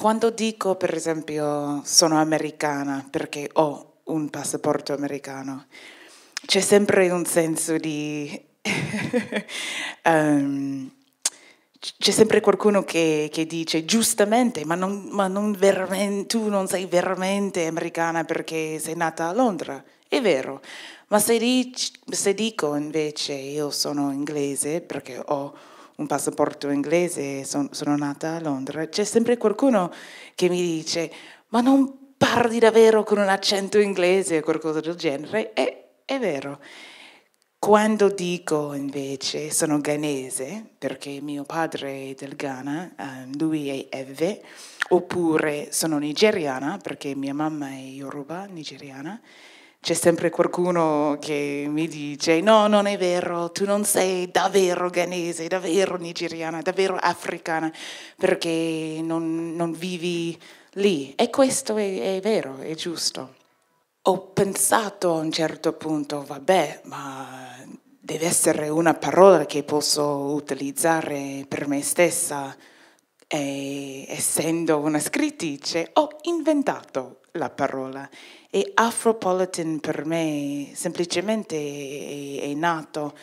quando dico, per esempio, sono americana perché ho un passaporto americano, c'è sempre un senso di... um, c'è sempre qualcuno che, che dice giustamente, ma, non, ma non tu non sei veramente americana perché sei nata a Londra. È vero, ma se, dic, se dico invece io sono inglese perché ho un passaporto inglese e son, sono nata a Londra, c'è sempre qualcuno che mi dice ma non parli davvero con un accento inglese o qualcosa del genere. È, è vero. Quando dico invece sono ghanese, perché mio padre è del Ghana, eh, lui è Eve, oppure sono nigeriana, perché mia mamma è Yoruba, nigeriana, c'è sempre qualcuno che mi dice no, non è vero, tu non sei davvero ghanese, davvero nigeriana, davvero africana, perché non, non vivi lì. E questo è, è vero, è giusto. Ho pensato a un certo punto, vabbè, ma deve essere una parola che posso utilizzare per me stessa. E, essendo una scrittrice, ho inventato la parola. E Afropolitan per me semplicemente è, è nato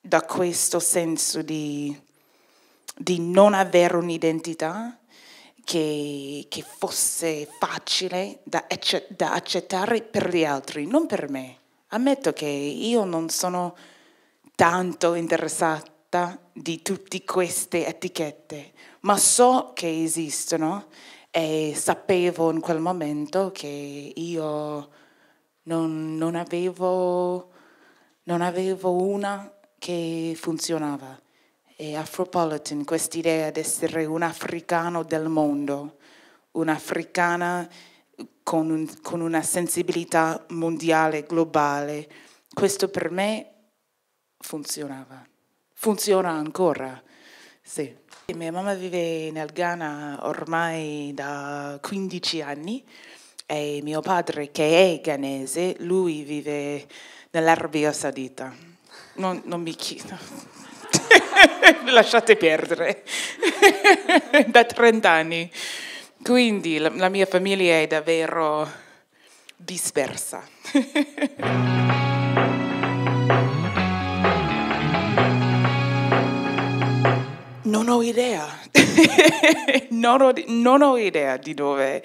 da questo senso di, di non avere un'identità, che, che, fosse facile da, da, accettare per gli altri, non per me. Ammetto che io non sono tanto interessata di tutte queste etichette, ma so che esistono e sapevo in quel momento che io non, non, avevo, non avevo una che funzionava. E Afropolitan, quest'idea di essere un africano del mondo, un'africana con, un, con una sensibilità mondiale, globale, questo per me funzionava. Funziona ancora, sì. Mia mamma vive nel Ghana ormai da 15 anni e mio padre, che è ghanese, lui vive nell'Arabia Saudita. Non, non mi chiedo. Lasciate perdere. da 30 anni. Quindi la, la mia famiglia è davvero dispersa. ho idea, non, ho, non, ho, idea di dove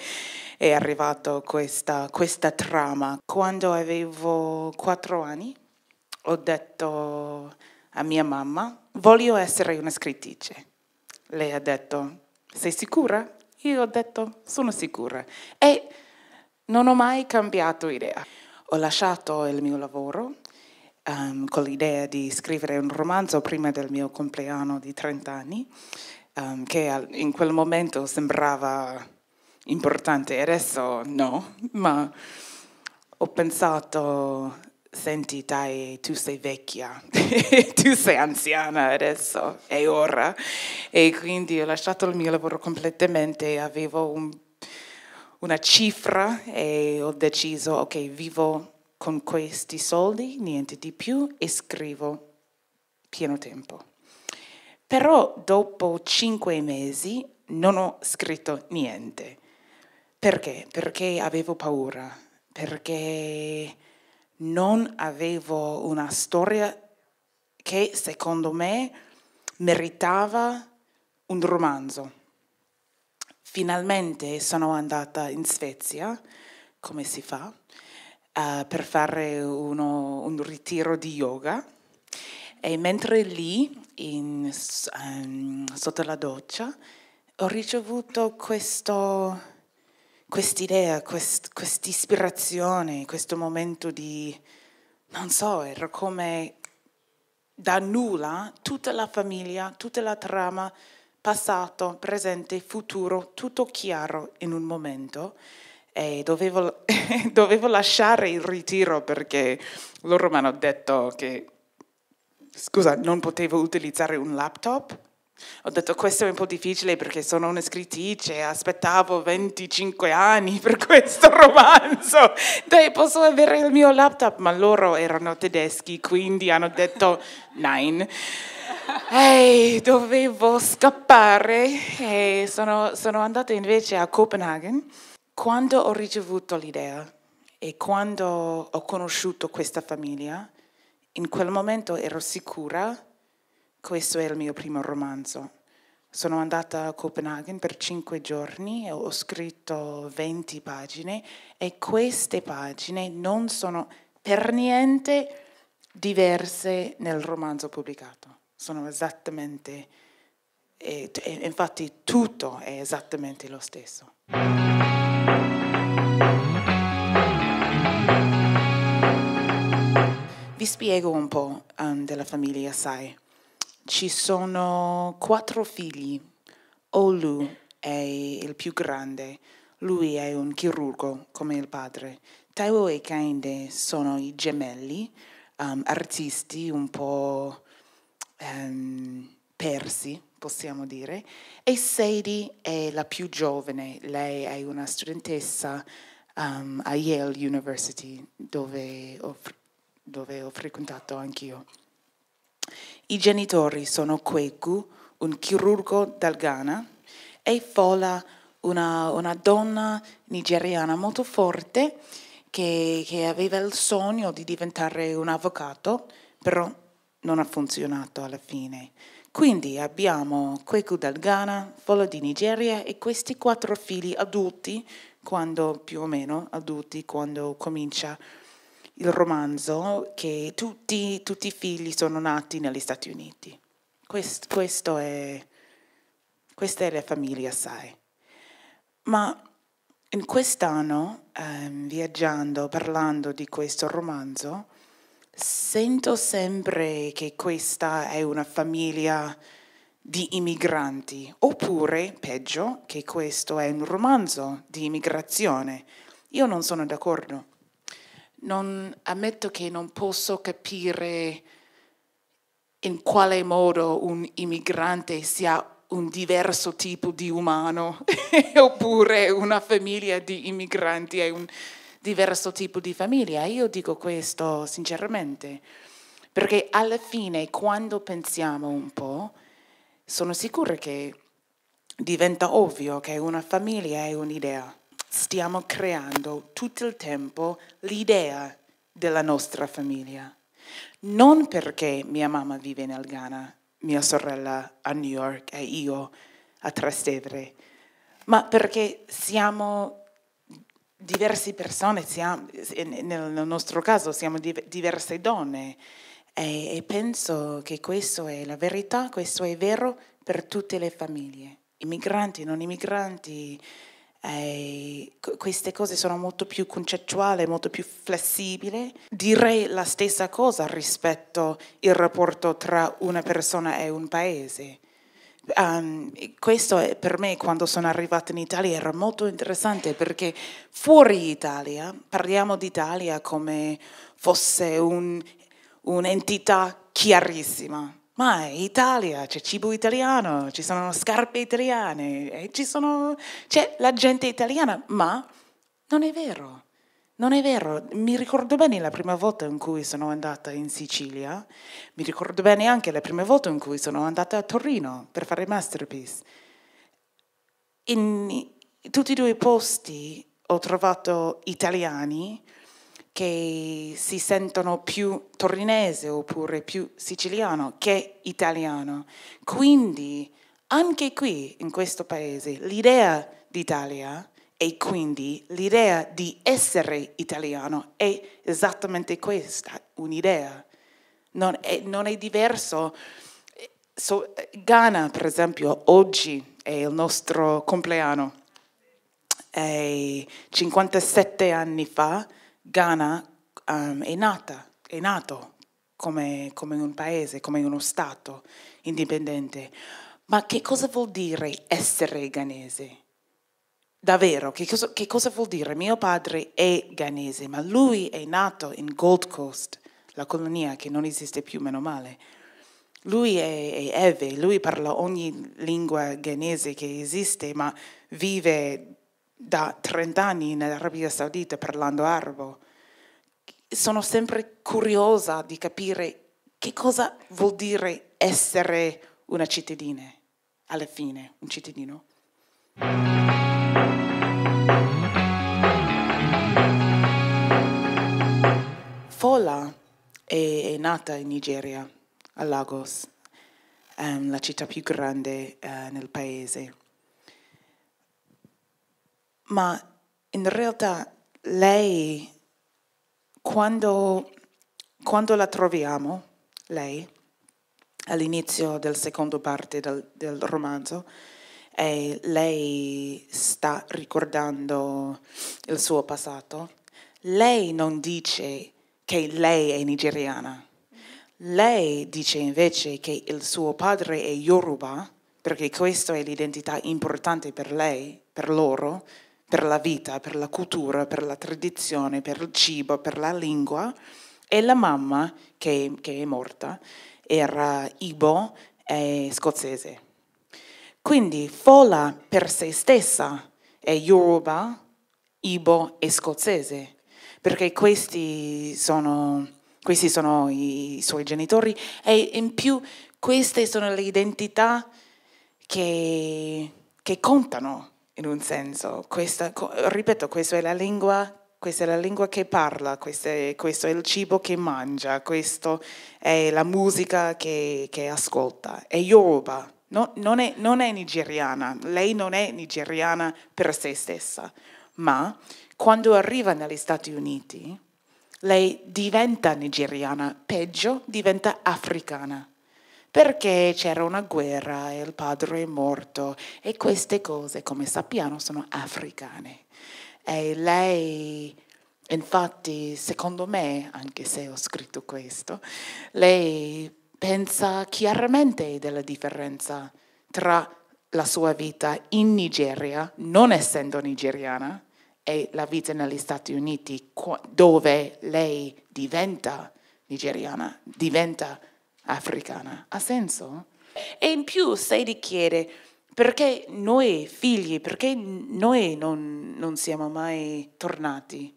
è arrivata questa, questa trama. Quando avevo quattro anni ho detto a mia mamma, voglio essere una scrittrice. Lei ha detto, sei sicura? Io ho detto, sono sicura. E non ho mai cambiato idea. Ho lasciato il mio lavoro um, con l'idea di scrivere un romanzo prima del mio compleanno di 30 anni, um, che in quel momento sembrava importante, adesso no, ma ho pensato, senti dai, tu sei vecchia, tu sei anziana adesso, è ora. E quindi ho lasciato il mio lavoro completamente, avevo un, una cifra e ho deciso, ok, vivo con questi soldi, niente di più, e scrivo pieno tempo. Però dopo cinque mesi non ho scritto niente. Perché? Perché avevo paura, perché non avevo una storia che secondo me meritava un romanzo. Finalmente sono andata in Svezia, come si fa, uh, per fare uno, un ritiro di yoga. E mentre lì, in, um, sotto la doccia, ho ricevuto questo, quest'idea, quest, quest'ispirazione, questo momento di, non so, era come da nulla tutta la famiglia, tutta la trama, passato, presente, futuro, tutto chiaro in un momento e dovevo, dovevo lasciare il ritiro perché loro mi hanno detto che, scusa, non potevo utilizzare un laptop. Ho detto questo è un po' difficile perché sono una scrittrice, aspettavo 25 anni per questo romanzo. Dai, posso avere il mio laptop? Ma loro erano tedeschi, quindi hanno detto nine. e dovevo scappare e sono, sono andata invece a Copenaghen. Quando ho ricevuto l'idea e quando ho conosciuto questa famiglia, in quel momento ero sicura che questo è il mio primo romanzo. Sono andata a Copenaghen per cinque giorni e ho scritto 20 pagine e queste pagine non sono per niente diverse nel romanzo pubblicato. Sono esattamente, e, e infatti tutto è esattamente lo stesso. Vi spiego un po' um, della famiglia Sai. Ci sono quattro figli. Olu è il più grande. Lui è un chirurgo come il padre. Taiwo e Kainde sono i gemelli, um, artisti un po' um, persi, possiamo dire. E Sadie è la più giovane. Lei è una studentessa um, a Yale University, dove ho, dove ho frequentato anch'io. I genitori sono Kweku, un chirurgo dal Ghana, e Fola, una, una donna nigeriana molto forte che, che, aveva il sogno di diventare un avvocato, però non ha funzionato alla fine. Quindi abbiamo Kweku dal Ghana, Fola di Nigeria e questi quattro figli adulti, quando più o meno adulti, quando comincia il romanzo che tutti, tutti, i figli sono nati negli Stati Uniti. Quest, questo è, questa è la famiglia Sai. Ma in quest'anno, ehm, viaggiando, parlando di questo romanzo, sento sempre che questa è una famiglia di immigranti, oppure, peggio, che questo è un romanzo di immigrazione. Io non sono d'accordo non, ammetto che non posso capire in quale modo un immigrante sia un diverso tipo di umano oppure una famiglia di immigranti è un diverso tipo di famiglia. Io dico questo sinceramente perché alla fine quando pensiamo un po' sono sicura che diventa ovvio che una famiglia è un'idea stiamo creando tutto il tempo l'idea della nostra famiglia. Non perché mia mamma vive nel Ghana, mia sorella a New York e io a Trastevere, ma perché siamo diverse persone, siamo, nel nostro caso siamo diverse donne e, e penso che questa è la verità, questo è vero per tutte le famiglie, immigranti, non immigranti, eh, queste cose sono molto più concettuali, molto più flessibili. Direi la stessa cosa rispetto al rapporto tra una persona e un paese. Um, questo è, per me quando sono arrivata in Italia era molto interessante perché fuori Italia parliamo d'Italia come fosse un, un'entità chiarissima ma in Italia c'è cibo italiano, ci sono scarpe italiane, sono, c'è la gente italiana, ma non è vero. Non è vero, mi ricordo bene la prima volta in cui sono andata in Sicilia, mi ricordo bene anche la prima volta in cui sono andata a Torino per fare Masterpiece. In tutti e due i posti ho trovato italiani che si sentono più torinese oppure più siciliano che italiano. Quindi anche qui in questo paese l'idea d'Italia e quindi l'idea di essere italiano è esattamente questa, un'idea. Non è, non è diverso. So, Ghana, per esempio, oggi è il nostro compleanno. E 57 anni fa Ghana um, è nata, è nato come, come un paese, come uno Stato indipendente. Ma che cosa vuol dire essere ghanese? Davvero, che cosa, che cosa, vuol dire? Mio padre è ghanese, ma lui è nato in Gold Coast, la colonia che non esiste più, meno male. Lui è, è Eve, lui parla ogni lingua ghanese che esiste, ma vive da 30 anni in Arabia Saudita parlando arabo. Sono sempre curiosa di capire che cosa vuol dire essere una cittadina, alla fine, un cittadino. Nata in Nigeria, a Lagos, um, la città più grande uh, nel paese. Ma in realtà lei, quando, quando la troviamo, lei, all'inizio del secondo parte del, del romanzo, e lei sta ricordando il suo passato, lei non dice che lei è nigeriana, lei dice invece che il suo padre è Yoruba, perché questa è l'identità importante per lei, per loro, per la vita, per la cultura, per la tradizione, per il cibo, per la lingua, e la mamma, che, che è morta, era Ibo e scozzese. Quindi Fola per se stessa è Yoruba, Ibo e scozzese, perché questi sono, questi sono i suoi genitori e in più queste sono le identità che, che contano in un senso. Questa, ripeto, questa è la lingua questa è la lingua che parla, questo è, questo è il cibo che mangia, questa è la musica che, che ascolta. È Yoruba, no, non, è, non è nigeriana, lei non è nigeriana per se stessa, ma quando arriva negli Stati Uniti, lei diventa nigeriana, peggio diventa africana perché c'era una guerra e il padre è morto e queste cose, come sappiamo, sono africane. E lei, infatti, secondo me, anche se ho scritto questo, lei pensa chiaramente della differenza tra la sua vita in Nigeria, non essendo nigeriana, e la vita negli Stati Uniti, dove lei diventa nigeriana, diventa africana. Ha senso? E in più se ti chiede perché noi figli, perché noi non, non siamo mai tornati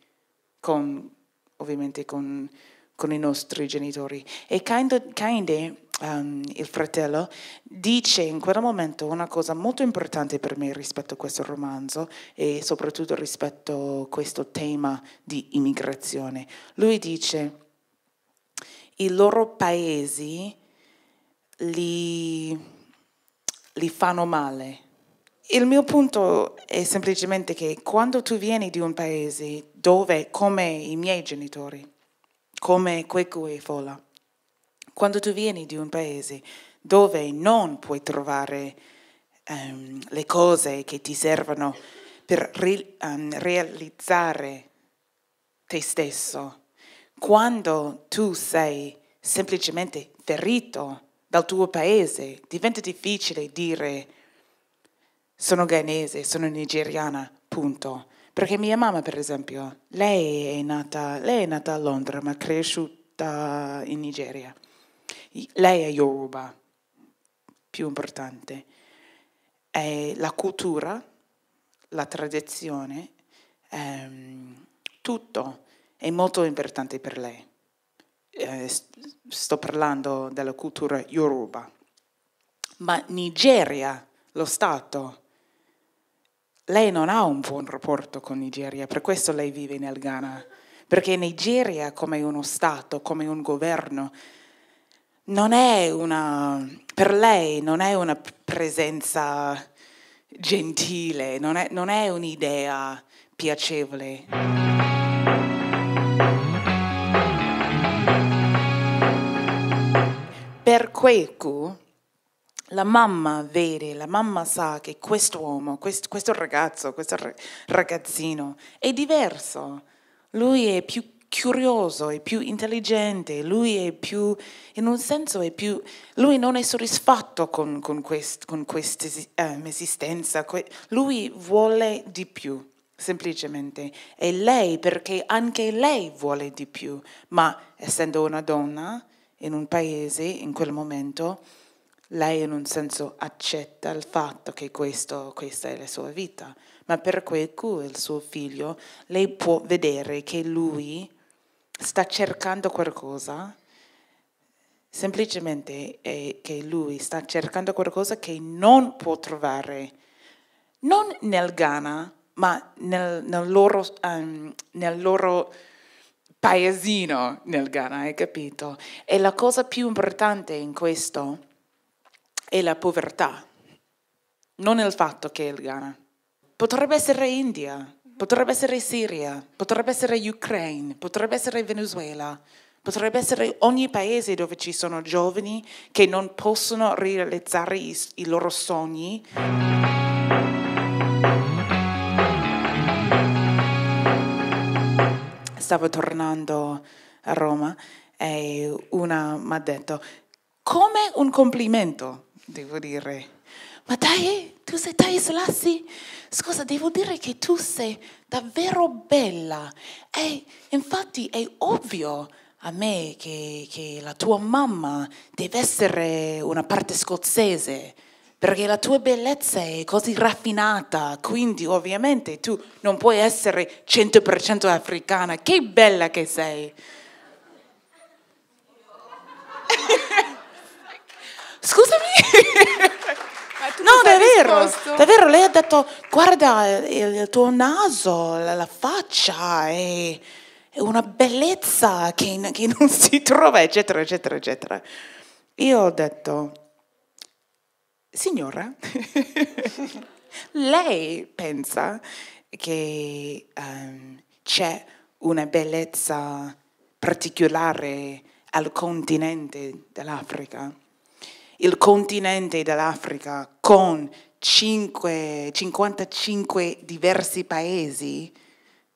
con, ovviamente con, con i nostri genitori? E Kainde, um, il fratello, dice in quel momento una cosa molto importante per me rispetto a questo romanzo e soprattutto rispetto a questo tema di immigrazione. Lui dice, i loro paesi li li fanno male. Il mio punto è semplicemente che quando tu vieni di un paese dove, come i miei genitori, come Kweku e Fola, quando tu vieni di un paese dove non puoi trovare um, le cose che ti servono per re, um, realizzare te stesso, quando tu sei semplicemente ferito dal tuo paese, diventa difficile dire sono ghanese, sono nigeriana, punto. Perché mia mamma, per esempio, lei è nata, lei è nata a Londra, ma è cresciuta in Nigeria. Lei è Yoruba, più importante. È la cultura, la tradizione, ehm, tutto è molto importante per lei. Eh, sto parlando della cultura yoruba, ma Nigeria, lo Stato, lei non ha un buon rapporto con Nigeria, per questo lei vive nel Ghana, perché Nigeria come uno Stato, come un governo, non è una, per lei non è una presenza gentile, non è, non è un'idea piacevole. Per Kweku, la mamma vede, la mamma sa che questo uomo, questo, questo ragazzo, questo ragazzino è diverso. Lui è più curioso, è più intelligente, lui è più, in un senso è più, lui non è soddisfatto con, con, quest, con questa eh, esistenza, lui vuole di più, semplicemente. E lei, perché anche lei vuole di più, ma essendo una donna, in un paese, in quel momento, lei in un senso accetta il fatto che questo, questa è la sua vita, ma per Kweku, il suo figlio, lei può vedere che lui sta cercando qualcosa, semplicemente è che lui sta cercando qualcosa che non può trovare, non nel Ghana, ma nel, nel, loro, um, nel loro paesino nel Ghana, hai capito? E la cosa più importante in questo è la povertà, non il fatto che è il Ghana. Potrebbe essere India, potrebbe essere Siria, potrebbe essere Ucraina, potrebbe essere Venezuela, potrebbe essere ogni paese dove ci sono giovani che non possono realizzare i, i loro sogni. Stavo tornando a Roma e una mi ha detto, come un complimento, devo dire. Ma dai, tu sei Thais Lassi? Scusa, devo dire che tu sei davvero bella. E infatti è ovvio a me che, che la tua mamma deve essere una parte scozzese perché la tua bellezza è così raffinata, quindi ovviamente tu non puoi essere 100% africana. Che bella che sei! Scusami? No, davvero, davvero, lei ha detto, guarda il tuo naso, la faccia, è, è una bellezza che, che non si trova, eccetera, eccetera, eccetera. Io ho detto, signora, lei pensa che um, c'è una bellezza particolare al continente dell'Africa? Il continente dell'Africa con 5, 55 diversi paesi,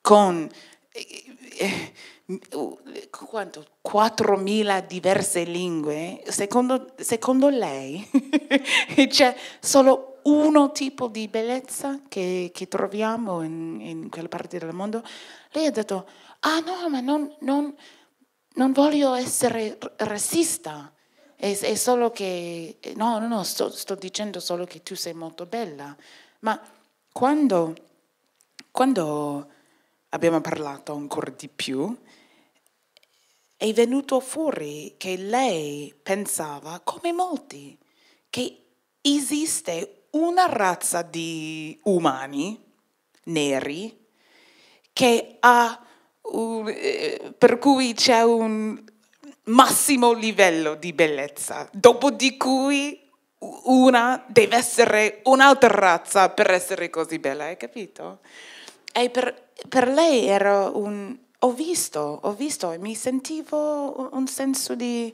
con eh, eh, quanto? 4.000 diverse lingue, secondo, secondo lei c'è solo uno tipo di bellezza che, che troviamo in, in, quella parte del mondo? Lei ha detto, ah no, ma non, non, non voglio essere razzista. È, è solo che, no, no, no, sto, sto, dicendo solo che tu sei molto bella. Ma quando, quando abbiamo parlato ancora di più, è venuto fuori che lei pensava, come molti, che esiste una razza di umani neri che ha, un, eh, per cui c'è un massimo livello di bellezza, dopo di cui una deve essere un'altra razza per essere così bella, hai capito? E per, per lei era un... Ho visto, ho visto e mi sentivo un senso di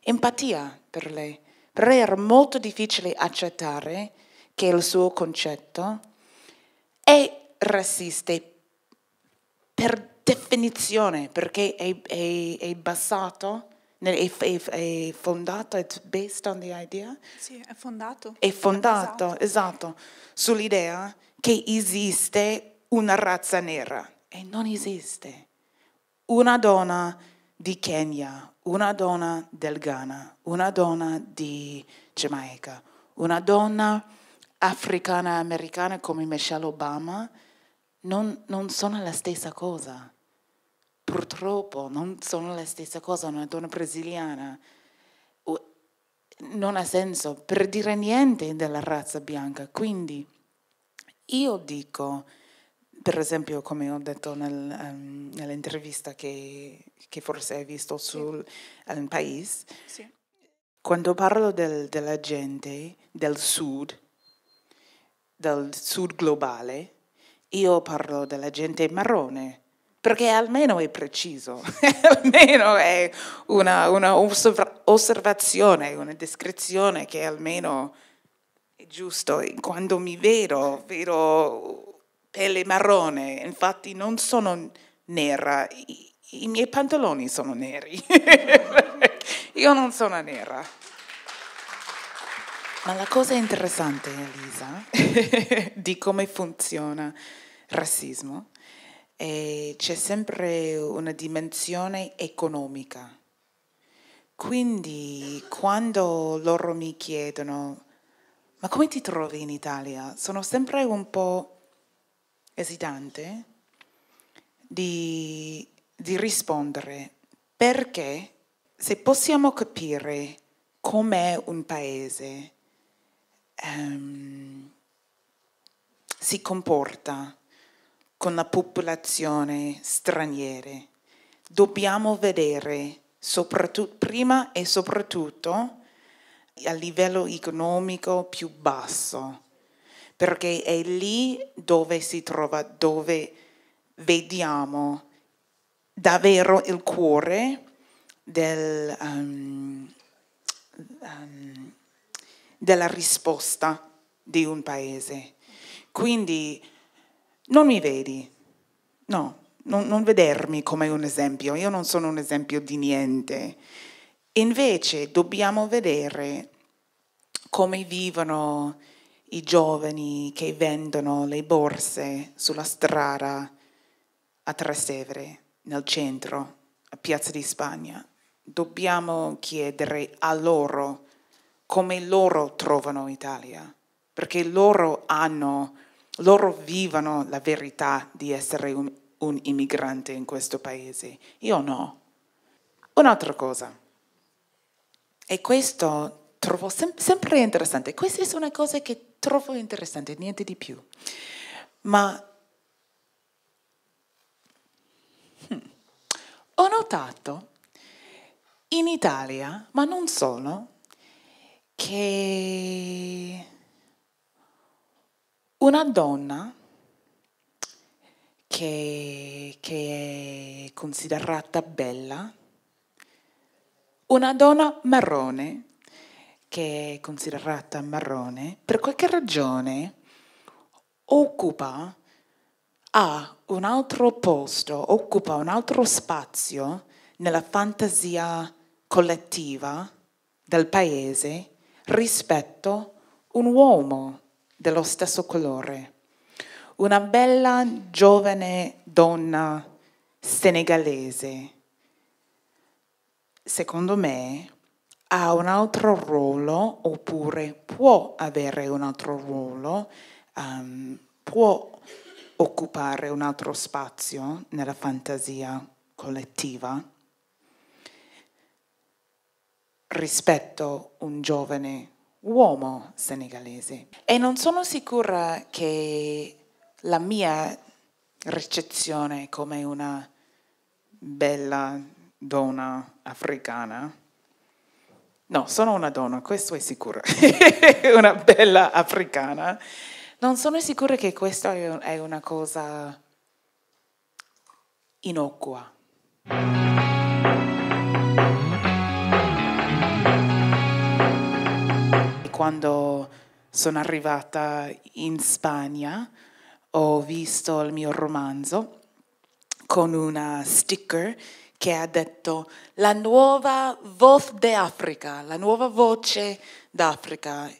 empatia per lei. Per lei era molto difficile accettare che il suo concetto è razzista per definizione, perché è, è, è basato, è, è, fondato, è based on the idea? Sì, è fondato. È fondato, esatto, sull'idea che esiste una razza nera e non esiste. Una donna di Kenya, una donna del Ghana, una donna di Giamaica, una donna africana-americana come Michelle Obama, non, non sono la stessa cosa purtroppo non sono la stessa cosa, una donna brasiliana non ha senso per dire niente della razza bianca. Quindi io dico, per esempio, come ho detto nel, um, nell'intervista che, che, forse hai visto sul sì. Paese, sì. quando parlo del, della gente del sud, del sud globale, io parlo della gente marrone perché almeno è preciso, almeno è una, una osserva- osservazione, una descrizione che almeno è giusto. Quando mi vedo, vedo pelle marrone, infatti non sono nera, i, i miei pantaloni sono neri, io non sono nera. Ma la cosa interessante, Elisa, di come funziona il razzismo, e c'è sempre una dimensione economica. Quindi quando loro mi chiedono ma come ti trovi in Italia? Sono sempre un po' esitante di, di rispondere perché se possiamo capire com'è un paese, um, si comporta con la popolazione straniera, dobbiamo vedere prima e soprattutto a livello economico più basso, perché è lì dove si trova, dove vediamo davvero il cuore del, um, um, della risposta di un paese. Quindi non mi vedi, no, non, non vedermi come un esempio, io non sono un esempio di niente. Invece dobbiamo vedere come vivono i giovani che vendono le borse sulla strada a Trastevere, nel centro, a Piazza di Spagna. Dobbiamo chiedere a loro come loro trovano Italia, perché loro hanno, loro vivono la verità di essere un, un immigrante in questo paese. Io no. Un'altra cosa, e questo trovo sem- sempre interessante, queste sono cose che trovo interessanti, niente di più, ma hmm, ho notato in Italia, ma non solo, che una donna che, che è considerata bella, una donna marrone che è considerata marrone, per qualche ragione occupa, ha un altro posto, occupa un altro spazio nella fantasia collettiva del paese rispetto a un uomo dello stesso colore. Una bella giovane donna senegalese, secondo me, ha un altro ruolo oppure può avere un altro ruolo, um, può occupare un altro spazio nella fantasia collettiva rispetto a un giovane uomo senegalese. E non sono sicura che la mia ricezione come una bella donna africana. No, sono una donna, questo è sicuro, una bella africana. Non sono sicura che questa è una cosa innocua. Quando sono arrivata in Spagna, ho visto il mio romanzo con una sticker che ha detto la nuova voce d'Africa, la nuova voce d'Africa.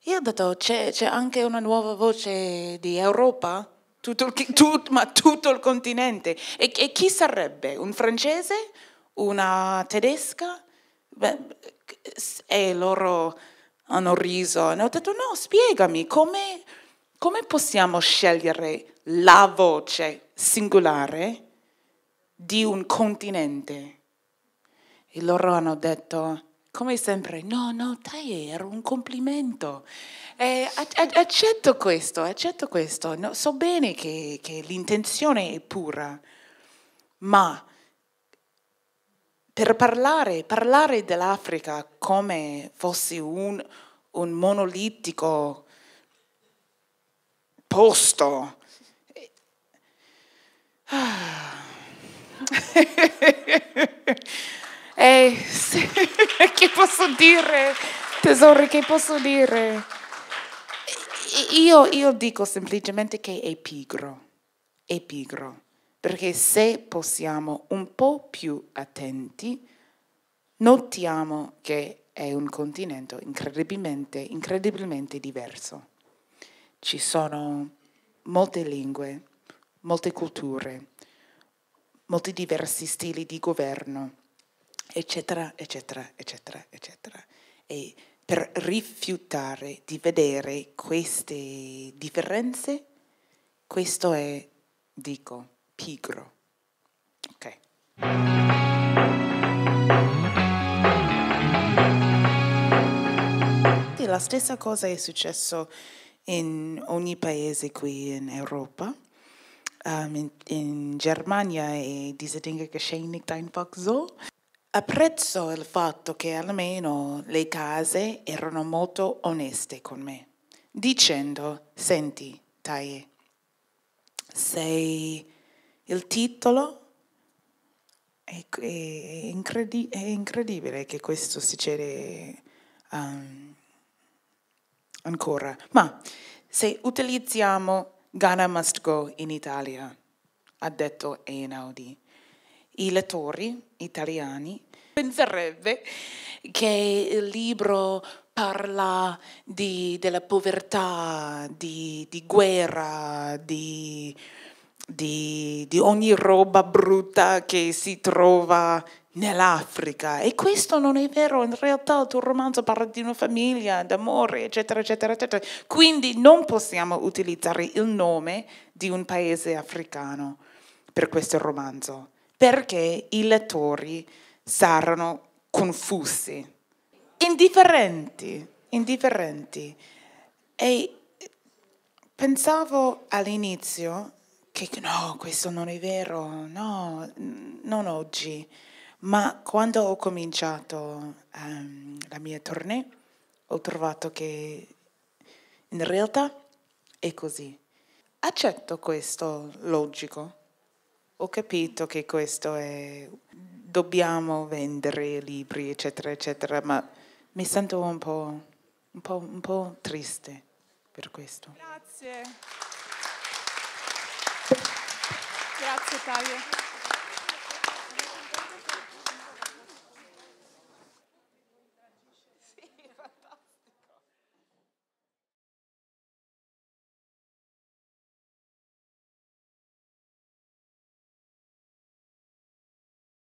Io ho detto c'è, anche una nuova voce di Europa? Tutto il, tut, ma tutto il continente. E, e, chi sarebbe? Un francese? Una tedesca? Beh, e loro hanno riso e ho detto no, spiegami come come possiamo scegliere la voce singolare di un continente? E loro hanno detto, come sempre, no, no, dai, era un complimento. Eh, accetto questo, accetto questo. No, so bene che, che l'intenzione è pura, ma per parlare, parlare dell'Africa come fosse un, un monolitico posto. Ah. eh, sì. che posso dire? Tesori, che posso dire? Io, io dico semplicemente che è pigro, è pigro, perché se possiamo un po' più attenti, notiamo che è un continente incredibilmente, incredibilmente diverso ci sono molte lingue, molte culture, molti diversi stili di governo, eccetera, eccetera, eccetera, eccetera. E per rifiutare di vedere queste differenze, questo è, dico, pigro. Ok. la stessa cosa è successo in ogni paese qui in Europa. Um, in, in, Germania è diese Dinge geschenkt einfach so. Apprezzo il fatto che almeno le case erano molto oneste con me, dicendo, senti, Tai, sei il titolo è, incredi- è incredibile che questo succede um, ancora. Ma se utilizziamo Ghana Must Go in Italia, ha detto Einaudi, i lettori italiani penserebbe che il libro parla di, della povertà, di, di guerra, di, di, di, ogni roba brutta che si trova nell'Africa. E questo non è vero, in realtà il tuo romanzo parla di una famiglia, d'amore, eccetera, eccetera, eccetera. Quindi non possiamo utilizzare il nome di un paese africano per questo romanzo, perché i lettori saranno confusi, indifferenti, indifferenti. E pensavo all'inizio che no, questo non è vero, no, non oggi, ma quando ho cominciato um, la mia tournée ho trovato che in realtà è così. Accetto questo logico, ho capito che questo è dobbiamo vendere libri, eccetera, eccetera, ma mi sento un po', un po', un po triste per questo. Grazie. Grazie Taio.